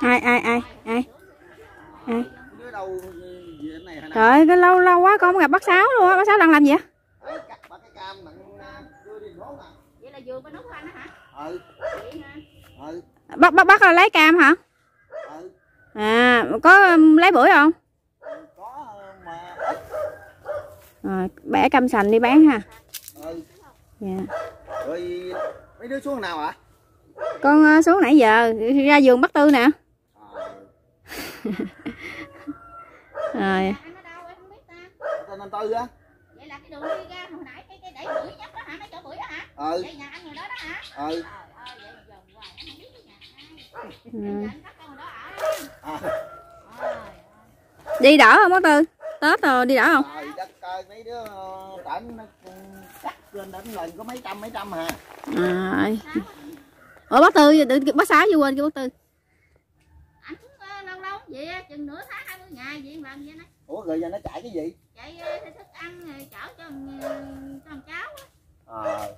ai ai ai ai? Ai? Trời cái lâu lâu quá con không gặp bác sáu luôn á. Bác sáu đang làm gì á? Vậy là bác bác bác là lấy cam hả? À có um, lấy bưởi không? Rồi, bẻ cam sành đi bán ha. Dạ. Rồi, mấy đứa xuống nào hả? Con uh, xuống nãy giờ ra vườn bác tư nè. À, rồi. Anh ở đâu em không biết ta? Tên anh tư á. Vậy là cái đường đi ra hồi nãy cái cái đẩy bưởi nhóc đó hả? Mấy chỗ bưởi đó hả? Ừ. Vậy nhà anh người đó đó hả? Ừ. Trời ơi vậy mà dòm hoài anh không biết cái nhà ai. Giờ anh bắt con người đó ở. Đó Trời đi đỡ không bác tư? Tết rồi đi đỡ không? Đất mấy đứa ờ, tỉnh nó cắt lên đến lần có mấy trăm mấy trăm hà à, ủa bác tư bác sáu chưa quên kêu bác tư. Anh cũng ờ, lâu lâu vậy á, chừng nửa tháng hai mươi ngày vậy một lần vậy đó ủa rồi giờ nó chạy cái gì? Chạy ờ, thức ăn rồi chở cho ờ, cho thằng cháu á, ờ.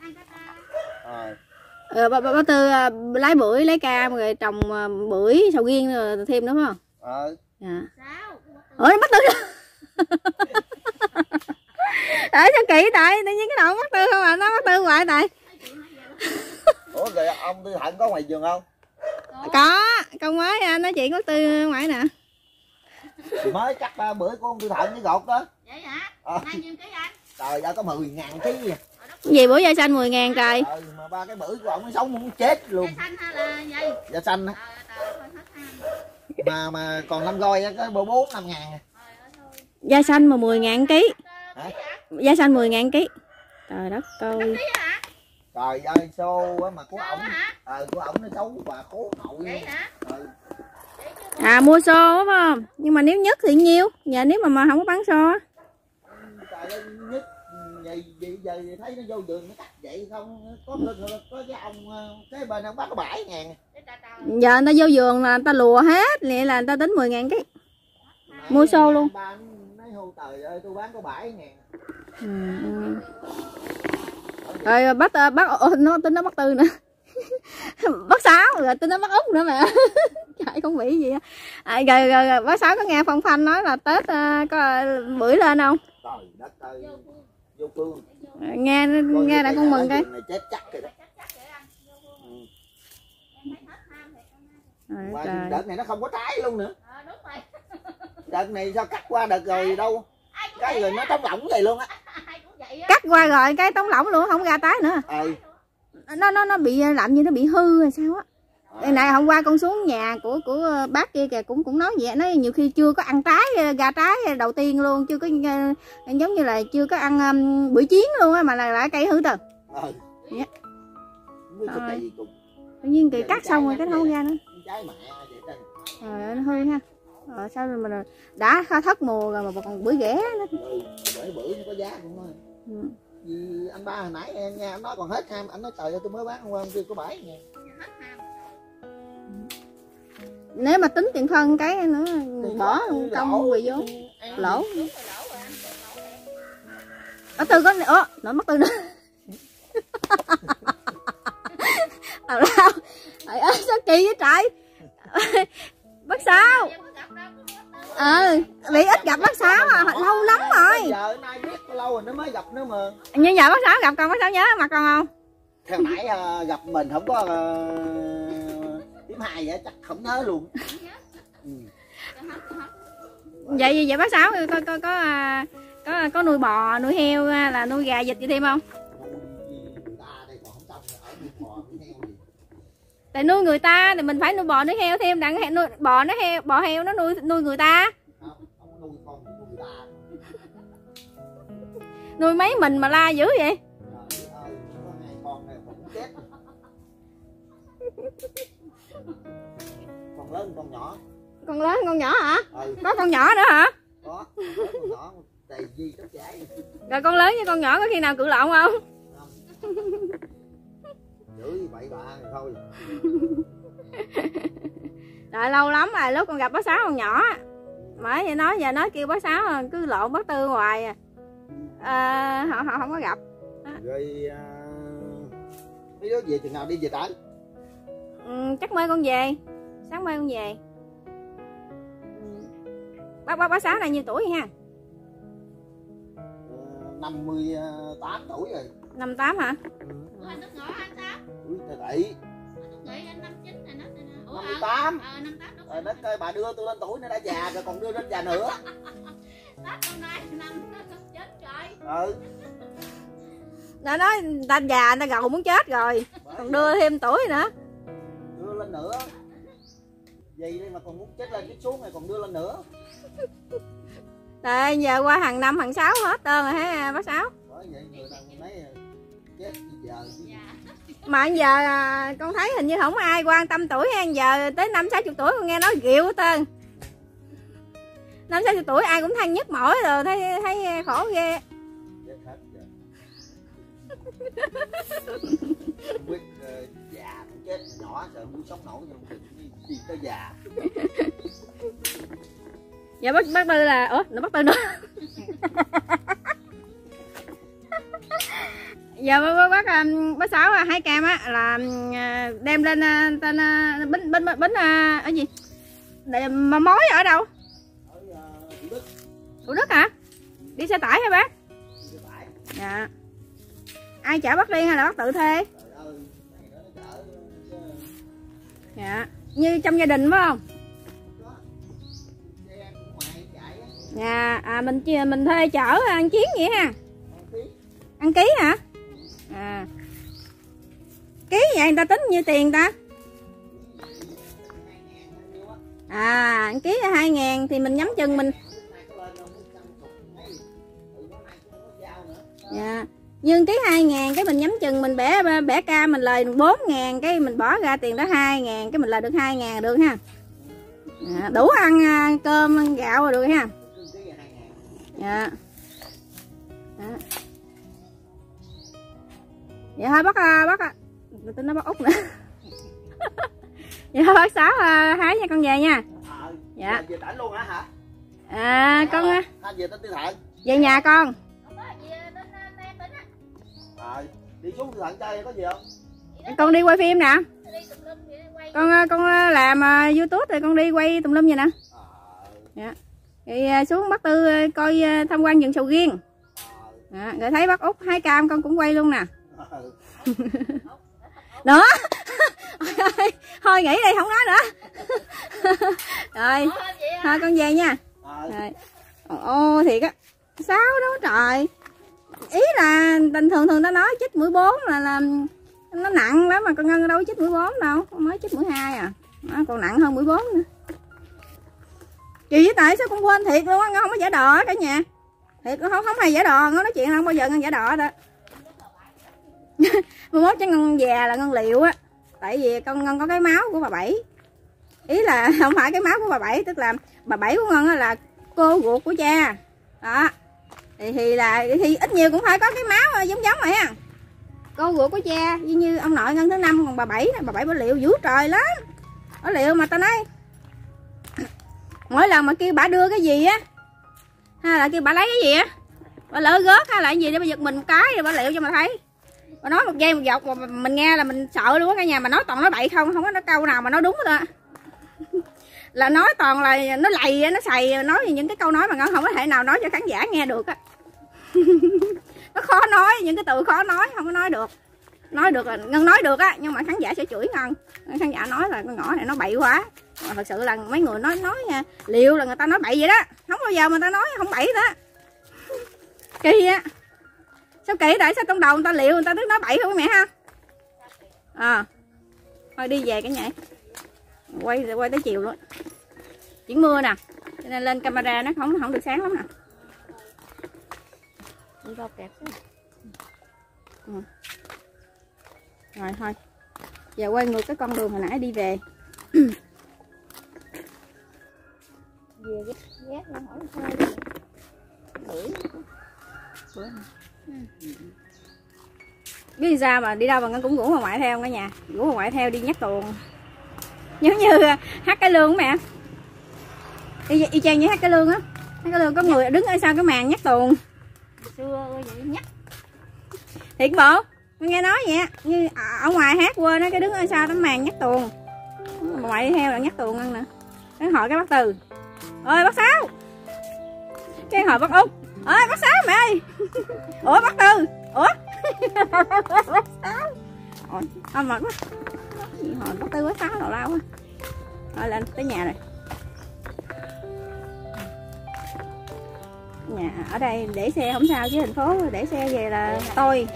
Ăn cái ta. Ờ. Ờ, bác, bác, bác tư à, lấy bưởi lấy cam rồi trồng à, bưởi sầu riêng rồi thêm nữa phải không? Ờ. Dạ. Sao? Ủa bác tư tại sao kỳ tại tự nhiên cái đầu bác tư không à nó bác tư hoài tại ủa rồi ông tư thận có ngoài vườn không? Có, có con mới à, nói chuyện bác tư ngoài nè. Mới cắt ba bữa của ông tư thận với gọt đó. Vậy hả? Ờ. bao nhiêu ký anh trời ơi có mười ngàn ký à. Đất. Gì bưởi da xanh 10 ngàn trời. Trời mà ba cái bữa của ông nó sống muốn chết luôn. Cây xanh hay là gì? Da xanh á. Mà mà còn năm á có bộ bốn năm ngàn à. trời ơi thôi da xanh mà 10 ngàn ký. Da xanh 10 ngàn ký. Trời đất ơi. Ký hả trời ơi xô á mà của ổng. ờ của ổng nó xấu và khổ nội. Vậy luôn. hả? Ừ. chứ à mua xô phải không? Nhưng mà nếu nhất thì nhiêu? Dạ nếu mà mà không có bán xô á. Trời ơi nhất vậy vậy giờ thấy nó vô vườn nó cắt vậy không? Có có, có cái ông ờ, cái bên ông bắt có bảy ngàn cái giờ người ta vô vườn là người ta lùa hết vậy là người ta tính 10 ngàn ký Mua xô luôn. ba nói hô trời ơi tôi bán có bảy ngàn ừ. Ừ. rồi bắt ờ, bắt ờ, nó tính nó bắt tư nữa. Bắt sáu rồi tính nó bắt út nữa mà. Trời không bị gì á. À, rồi, rồi, rồi bác sáu có nghe phong phanh nói là tết ờ, có bưởi lên không? Trời đất ơi. Vô phương vô phương nghe nghe là con mừng cái. Này chết chắc rồi đó. Chắc chắc vậy anh vô phương em thấy hết ham thiệt con Trời. ha. mà trời. đợt này nó không có trái luôn nữa. Ờ đúng rồi. Đợt này sao cắt qua đợt rồi đâu? cái rồi nó trống lỏng vậy luôn á cắt qua rồi cái tống lỏng luôn không ra tái nữa. Ừ. Nó nó nó bị làm như nó bị hư hay sao á. Đây này hôm qua con xuống nhà của của ờ, bác kia kìa cũng cũng nói vậy nói nhiều khi chưa có ăn trái ờ, gà trái đầu tiên luôn chưa có ờ, giống như là chưa có ăn um, bưởi chiến luôn á mà là lại cây hư rồi ừ. Dạ. Rồi. cùng. Tự nhiên kỳ cắt xong rồi cái nó không ra nữa. trời ơi, nó hư ha. Rồi sao rồi mà đã khai thất mùa rồi mà còn bưởi ghẻ nữa ừ bữa nó có giá cũng thôi ừ. vì anh ba hồi nãy em nghe anh nói còn hết ham anh nói trời ơi tôi mới bán hôm qua kia có bảy ngàn. Nếu mà tính tiền phân cái nữa bỏ công quỳ vô. lỗ. rồi rồi rồi. Ở tư có ủa nổi mất tư nữa. Tào lao trời ơi sao kỳ vậy trời? Bác sáu ờ bị ít gặp bác sáu à lâu lắm rồi. giờ nay biết lâu rồi nó mới gặp nữa mà. Như giờ bác sáu gặp con bác sáu nhớ mặt con không? Theo nãy ờ, gặp mình không có ờ, tiếng hai vậy chắc không nhớ luôn. Ừ. Vậy vậy, bác sáu có có có có có nuôi bò nuôi heo à, là nuôi gà vịt gì thêm không tại nuôi người ta thì mình phải nuôi bò nuôi heo thêm đặng nuôi bò nó heo bò heo nó nuôi nuôi người ta. Không không nuôi mấy mình mà la dữ vậy? Con lớn con nhỏ. Con lớn con nhỏ hả? Ừ. Có con nhỏ nữa hả? Có con nhỏ. Gì rồi con lớn với con nhỏ có khi nào cự lộn không chửi bậy bạ thôi. Đợi lâu lắm rồi lúc con gặp bác sáu còn nhỏ mới vậy nói giờ nói kêu bác sáu cứ lộn bác tư hoài à. Ờ, họ họ không có gặp. Rồi à, mấy đứa về chừng nào đi về tới ừ, chắc mai con về. Sáng mai con về. Bác bác bác sáu này nhiêu tuổi ha? Năm mươi tám tuổi rồi năm tám hả? Ủa anh Đức Ngọ anh sao? tuổi tệ tị Anh Đức Nghị anh năm chín này nó này nè. Ủa năm mươi ờ, ờ đúng rồi nó bà đưa tôi lên tuổi nó đã già rồi còn đưa lên già nữa. Tết năm nay năm chết rồi. ừ. Nó nói người ta già người ta gầu muốn chết rồi còn đưa thêm tuổi nữa. Đưa lên nữa. Vậy đây mà còn muốn chết lên chết xuống này còn đưa lên nữa. Rồi giờ qua hàng năm hàng sáu hết trơn rồi hả bác sáu? Bởi vậy Dạ. mà giờ à, con thấy hình như không ai quan tâm tuổi hay giờ tới năm sáu chục tuổi con nghe nói ghịu tên năm sáu chục tuổi ai cũng than nhức mỏi rồi thấy thấy khổ ghê. Già cũng chết nhỏ sợ muốn sống nổi nhưng đi, tới già dạ bác bác tư là ủa nó bắt tư nữa. giờ bác bác bác, um, bác sáu à, hai cam á là um, à, đem lên à, tên bánh bánh bánh, ở gì? Để mà mối ở đâu? Thủ đức. Hả? Đi xe tải hả bác? Dạ. Ai chở bác đi hay là bác tự thuê? Dạ. Như trong gia đình phải không? Dạ à mình mình thuê chở à, ăn chiến vậy ha? Ăn ký hả? Ký vậy người ta tính như tiền ta? À ký là hai ngàn thì mình nhắm chân mình. Dạ. Nhưng ký hai ngàn cái mình nhắm chừng mình bẻ bẻ ca mình lời bốn ngàn cái mình bỏ ra tiền đó hai ngàn cái mình lời được hai ngàn được ha. À, đủ ăn à, cơm ăn gạo rồi được ha. Dạ. Đó. dạ thôi bác à, bác ạ à. Người tính nó bác út nữa. Dạ thôi bác sáu à, hái nha con về nha. Ờ Dạ. về tỉnh luôn hả hả? À con à, hai về tới tư thận về nhà con. À, á. ờ đi xuống tư thận chơi có gì không? Con đi quay phim nè. Đi tùm lum vậy quay. con à, con à, làm à, youtube rồi con đi quay tùm lum vậy nè. Ờ. Rồi à, xuống bác tư à, coi à, tham quan vườn sầu riêng. Ờ. À, rồi thấy bác út hái cam con cũng quay luôn nè ờ ơi, thôi nghỉ đi không nói nữa. Rồi à? thôi con về nha. Ờ. Rồi. Ô thiệt á. Sao đó trời. Ý là bình thường thường ta nói chích mũi 4 là là nó nặng lắm mà con ngân đâu có chích mũi 4 đâu. Con mới chích mũi 2 à. Nó còn nặng hơn mũi 4 nữa. Chị với tại sao con quên thiệt luôn á Ngân không có giả đò cả nhà. Thiệt con không không hay giả đò nó nói chuyện không bao giờ ngân giả đò đó mai mốt cho ngân già là ngân liệu á. Tại vì con ngân có cái máu của bà bảy. Ý là không phải cái máu của bà bảy tức là bà bảy của ngân là cô ruột của cha. Đó. Thì, thì là thì ít nhiều cũng phải có cái máu ờ, giống giống vậy ha cô ruột của cha như như ông nội ngân thứ năm còn bà bảy bà bảy bà liệu dữ trời lắm. Bà liệu mà tao nói mỗi lần mà kêu bà đưa cái gì á hay là kêu bà lấy cái gì á bà lỡ gớt hay là cái gì để bà giật mình một cái rồi bà liệu cho mà thấy mà nói một giây một dọc mà mình nghe là mình sợ luôn á, cả nhà. Mà nói toàn nói bậy không không có nói câu nào mà nói đúng hết á. Là nói toàn là nó lầy, nó xày nói những cái câu nói mà ngân không có thể nào nói cho khán giả nghe được á. Nó khó nói, những cái từ khó nói, không có nói được. Nói được là ngân nói được á, nhưng mà khán giả sẽ chửi ngân khán giả nói là con nhỏ này nó bậy quá. Mà thật sự là mấy người nói nói nha liệu là người ta nói bậy vậy đó. Không bao giờ mà người ta nói không bậy đó kỳ á sao kỹ tại sao trong đầu người ta liệu, người ta tức nói bậy không mẹ ha? À thôi đi về cả nhà quay quay tới chiều luôn. Chuyển mưa nè, cho nên lên camera nó không nó không được sáng lắm nè đi bao kẹp ừ. rồi, thôi. Giờ quay ngược cái con đường hồi nãy đi về. Về ghét ghét hỏi sao vậy? Bữa biết sao mà đi đâu mà ngân cũng ngủ bà ngoại theo cả nhà. Ngủ bà ngoại theo đi nhắc tuồng. Giống như à, hát cái lương mẹ. Y, y chang như hát cái lương á. Hát cái lương có người đứng ở sau cái màn nhắc tuồng. Xưa vậy nhắc. Thiệt bộ. Nghe nói vậy như ở ngoài hát quên á cái đứng ở sau tấm màn nhắc tuồng. Mà ngoại đi theo là nhắc tuồng ăn nè. Cái hỏi cái bác từ. Ơi bác sáu. Cái hỏi bác út à, bác sáu mẹ ơi. Ủa bác tư ủa. Bác sáu ôi không mệt quá. Gì hỏi bác tư bác sáu nào lao quá. Thôi lên tới nhà rồi. Nhà ở đây để xe không sao chứ thành phố để xe về là tôi.